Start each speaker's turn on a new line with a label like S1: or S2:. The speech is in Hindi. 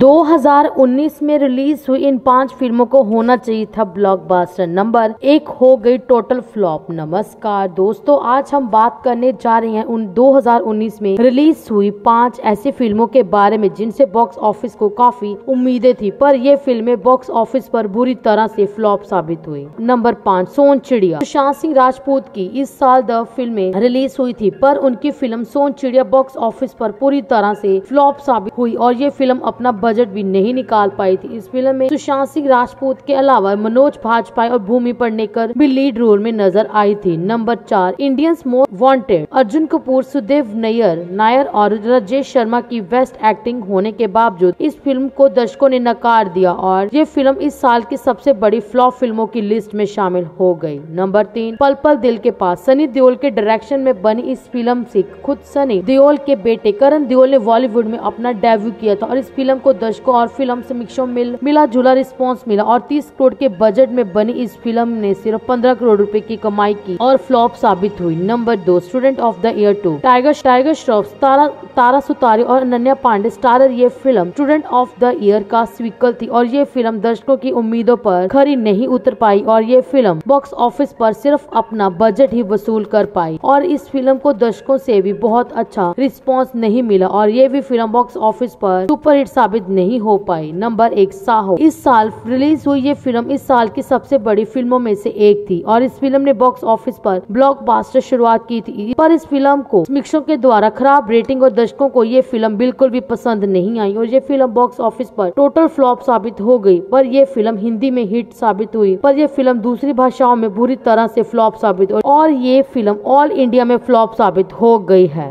S1: 2019 में रिलीज हुई इन पांच फिल्मों को होना चाहिए था ब्लॉकबस्टर नंबर एक हो गई टोटल फ्लॉप नमस्कार दोस्तों आज हम बात करने जा रहे हैं उन 2019 में रिलीज हुई पांच ऐसी फिल्मों के बारे में जिनसे बॉक्स ऑफिस को काफी उम्मीदें थी पर ये फिल्में बॉक्स ऑफिस पर बुरी तरह से फ्लॉप साबित हुई नंबर पाँच सोन चिड़िया सुशांत सिंह राजपूत की इस साल द फिल्में रिलीज हुई थी पर उनकी फिल्म सोन चिड़िया बॉक्स ऑफिस पर पूरी तरह से फ्लॉप साबित हुई और ये फिल्म अपना बजट भी नहीं निकाल पाई थी इस फिल्म में सुशांत सिंह राजपूत के अलावा मनोज भाजपाई और भूमि पड़नेकर भी लीड रोल में नजर आई थी नंबर चार India's most wanted Arjun Kapoor Sudev Nair Nair और राजेश शर्मा की बेस्ट एक्टिंग होने के बावजूद इस फिल्म को दर्शकों ने नकार दिया और ये फिल्म इस साल की सबसे बड़ी फ्लॉप फिल्मों की लिस्ट में शामिल हो गयी नंबर तीन पल पल दिल के पास सनी देओल के डायरेक्शन में बनी इस फिल्म ऐसी खुद सनी देओल के बेटे करण देओल ने बॉलीवुड में अपना डेब्यू किया था और इस फिल्म को दर्शकों और फिल्म समीक्षा मिल मिला जुला रिस्पॉन्स मिला और तीस करोड़ के बजट में बनी इस फिल्म ने सिर्फ पंद्रह करोड़ रूपए की कमाई की और फ्लॉप साबित हुई नंबर दो Student of the Year two Tiger Tiger Shroff Tara Tara Sutaria और अनन्या पांडे स्टारर ये film student of the year का स्वीकल थी और ये फिल्म दर्शकों की उम्मीदों पर खरी नहीं उतर पाई और ये फिल्म बॉक्स ऑफिस पर सिर्फ अपना बजट ही वसूल कर पाई और इस फिल्म को दर्शकों से भी बहुत अच्छा रिस्पॉन्स नहीं मिला और ये भी film box office super superhit साबित साबित नहीं हो पाई नंबर एक साहो इस साल रिलीज हुई ये फिल्म इस साल की सबसे बड़ी फिल्मों में से एक थी और इस फिल्म ने बॉक्स ऑफिस पर ब्लॉकबस्टर शुरुआत की थी पर इस फिल्म को समीक्षकों के द्वारा खराब रेटिंग और दर्शकों को ये फिल्म बिल्कुल भी पसंद नहीं आई और ये फिल्म बॉक्स ऑफिस पर टोटल फ्लॉप साबित हो गई पर यह फिल्म हिंदी में हिट साबित हुई पर यह फिल्म दूसरी भाषाओं में बुरी तरह से फ्लॉप साबित हुई और ये फिल्म ऑल इंडिया में फ्लॉप साबित हो गई है